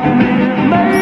help me make